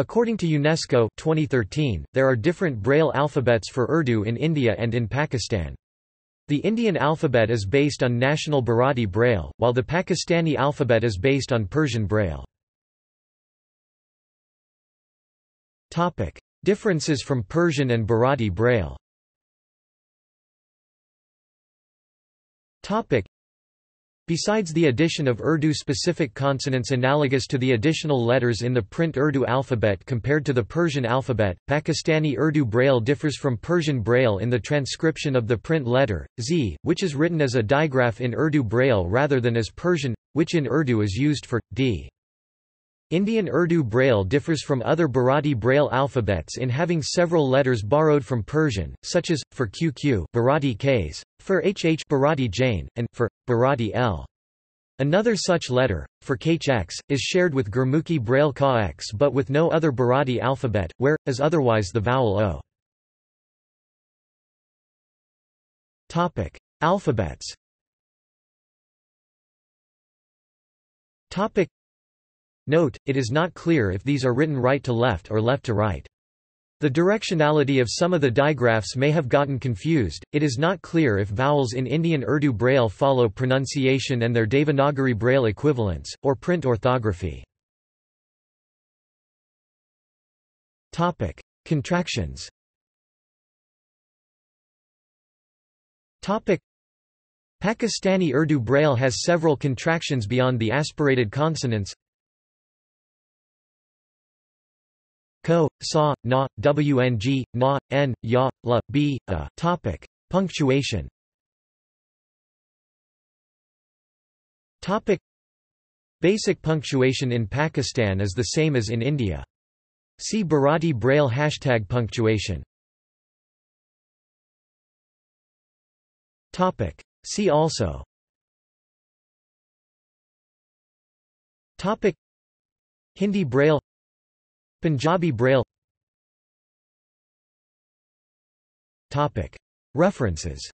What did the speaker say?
According to UNESCO 2013, there are different Braille alphabets for Urdu in India and in Pakistan. The Indian alphabet is based on National Bharati Braille, while the Pakistani alphabet is based on Persian Braille. Topic: Differences from Persian and Bharati Braille Besides the addition of Urdu-specific consonants analogous to the additional letters in the print Urdu alphabet compared to the Persian alphabet, Pakistani Urdu Braille differs from Persian Braille in the transcription of the print letter, z, which is written as a digraph in Urdu Braille rather than as Persian, which in Urdu is used for, d. Indian Urdu Braille differs from other Bharati Braille alphabets in having several letters borrowed from Persian, such as, for QQ, Bharati Ks, for HH Bharati Jain, and, for, Bharati L. Another such letter, for KHX, is shared with Gurmukhi Braille KX but with no other Bharati alphabet, where, as otherwise the vowel O. Topic. Alphabets Topic. Note, it is not clear if these are written right to left or left to right. The directionality of some of the digraphs may have gotten confused. It is not clear if vowels in Indian Urdu Braille follow pronunciation and their Devanagari Braille equivalents, or print orthography. Topic: Contractions. Topic: Pakistani Urdu Braille has several contractions beyond the aspirated consonants. Ko, sa, na, wng, na, n, ya, la, b, a. Topic. Punctuation Topic. Basic punctuation in Pakistan is the same as in India. See Bharati Braille hashtag punctuation. Topic. See also Topic. Hindi Braille Punjabi Braille. References